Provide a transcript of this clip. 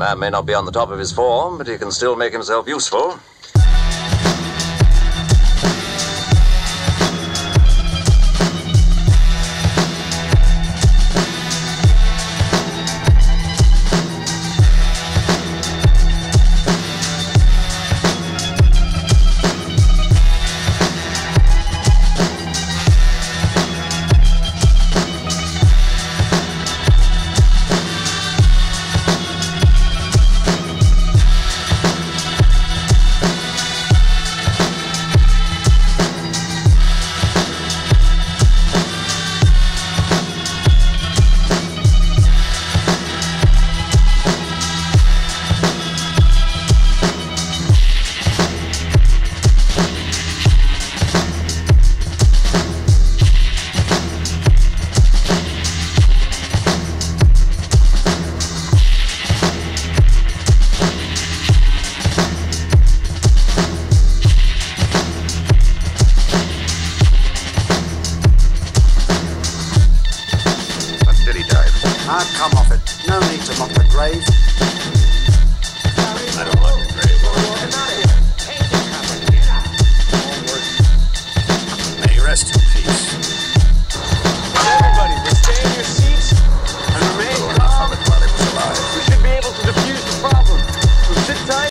man may not be on the top of his form, but he can still make himself useful. Ah, come off it. No need to mock. I the grave.